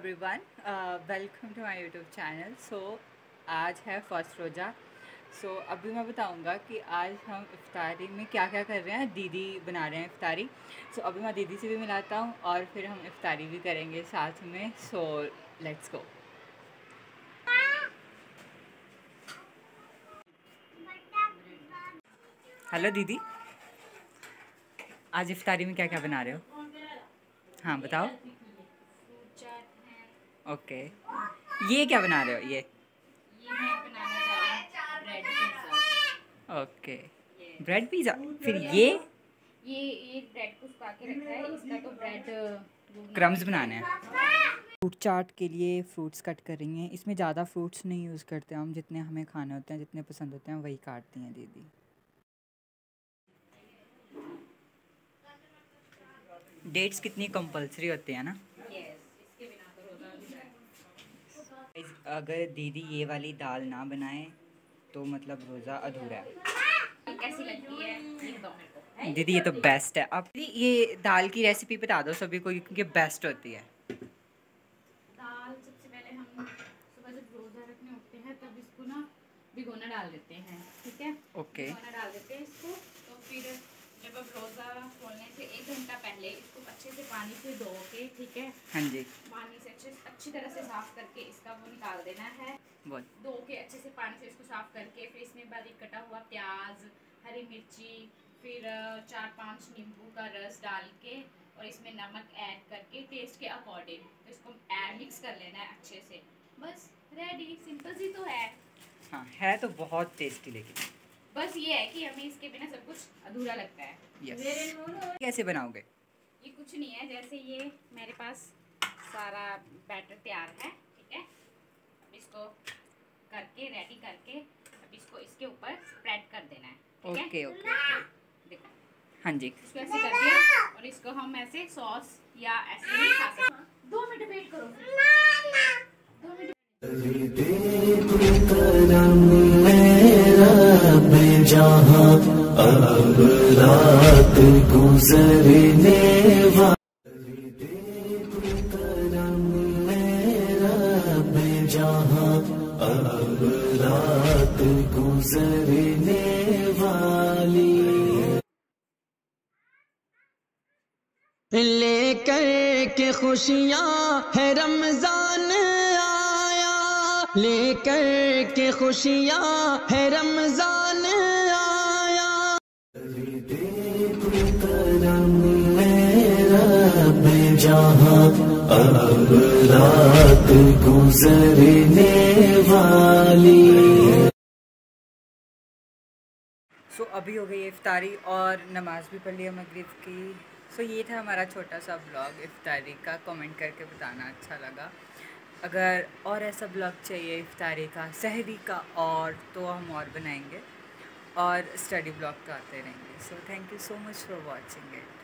Everyone welcome to my YouTube channel so आज है first रोज़ा. सो so, अभी मैं बताऊँगा कि आज हम इफ्तारी में क्या क्या कर रहे हैं. दीदी बना रहे हैं इफ्तारी. सो so, अभी मैं दीदी से भी मिलाता हूँ और फिर हम इफ्तारी भी करेंगे साथ में. सो लेट्स गो हेलो दीदी. आज इफ्तारी में क्या क्या बना रहे हो? हाँ बताओ. ओके। ये क्या बना रहे हो? ये? ओके। Bread pizza. फिर ये? ये एक ब्रेड को सुखा के रखा है। इसका तो ब्रेड क्रम्स बनाने हैं। फ्रूट चाट के लिए फ्रूट्स कट कर रही हैं। इसमें ज़्यादा फ्रूट्स नहीं यूज़ करते हम। जितने हमें खाने होते हैं जितने पसंद होते हैं वही काटती हैं दीदी। डेट्स कितनी कंपलसरी होती है ना? अगर दीदी ये वाली दाल ना बनाए तो मतलब रोज़ा अधूरा है। कैसी लगती है। दीदी ये तो बेस्ट है। आप दीदी ये दाल की रेसिपी बता दो सभी को क्योंकि बेस्ट होती है। दाल सबसे पहले हम सुबह जब रोज़ा रखने उठते हैं तब इसको ना भिगोना डाल देते हैं ठीक है? ओके भिगोना डाल देते हैं इसको तो फिर जब अब रोज़ा खोलने से एक घंटा पहले इसको अच्छे से पानी से धो के ठीक है? हाँ जी। पानी से अच्छे अच्छी तरह से साफ़ करके इसका वो निकाल देना है। धो के अच्छे से पानी से इसको साफ़ करके फिर इसमें बारीक कटा हुआ प्याज हरी मिर्ची फिर चार पाँच नींबू का रस डाल के और इसमें नमक ऐड करके टेस्ट के अकॉर्डिंग तो इसको ऐड मिक्स कर लेना है अच्छे से। बस रेडी सिंपल सी तो है। हाँ है तो बहुत टेस्टी लेकिन। बस ये है कि हमें इसके बिना सब कुछ अधूरा लगता है। यस कैसे बनाओगे? ये कुछ नहीं है जैसे ये मेरे पास सारा बैटर तैयार है ठीक है? अब इसको करके रेडी करके अब इसको इसके ऊपर स्प्रेड कर देना है ठीक है? ओके ओके ओके देखो। हाँ जी। इसको ऐसे कर दिया और इसको हम ऐसे सॉस या ऐसे भी खा सकते दो मिनट वेट करो। दो मिनट जहाँ अब रात गुजरने जहाँ अब रात गुजरने वाली लेकर के खुशियाँ है रमज़ान आया। लेकर के खुशियाँ है रमज़ान रात गुजरने वाली। सो अभी हो गई इफ्तारी और नमाज़ भी पढ़ लिया मगरिब की। सो so, ये था हमारा छोटा सा ब्लॉग इफ्तारी का कमेंट करके बताना अच्छा लगा। अगर और ऐसा ब्लॉग चाहिए इफ्तारी का सहरी का और तो हम और बनाएँगे। और स्टडी ब्लॉग करते रहेंगे। So thank you so much for watching it